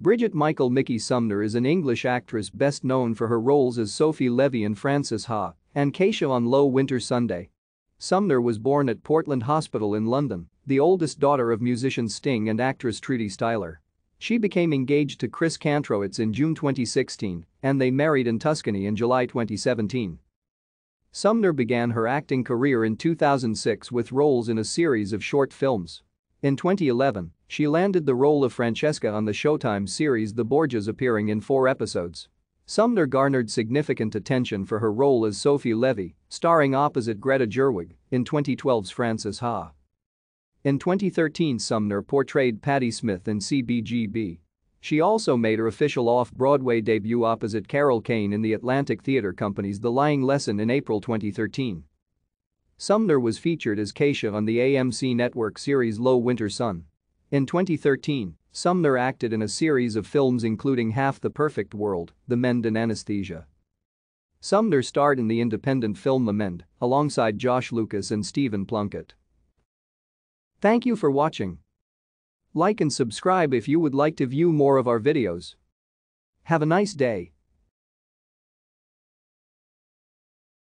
Brigitte Michael Mickey Sumner is an English actress best known for her roles as Sophie Levee in Frances Ha and Katia on Low Winter Sunday. Sumner was born at Portland Hospital in London, the oldest daughter of musician Sting and actress Trudy Styler. She became engaged to Chris Kantrowitz in June 2016 and they married in Tuscany in July 2017. Sumner began her acting career in 2006 with roles in a series of short films. In 2011, she landed the role of Francesca on the Showtime series The Borgias appearing in four episodes. Sumner garnered significant attention for her role as Sophie Levee, starring opposite Greta Gerwig in 2012's Frances Ha. In 2013 Sumner portrayed Patti Smith in CBGB. She also made her official off-Broadway debut opposite Carol Kane in the Atlantic Theatre Company's The Lying Lesson in April 2013. Sumner was featured as Katia on the AMC network series Low Winter Sun. In 2013, Sumner acted in a series of films including Half the Perfect World, The Mend and Anesthesia. Sumner starred in the independent film The Mend alongside Josh Lucas and Stephen Plunkett. Thank you for watching. Like and subscribe if you would like to view more of our videos. Have a nice day.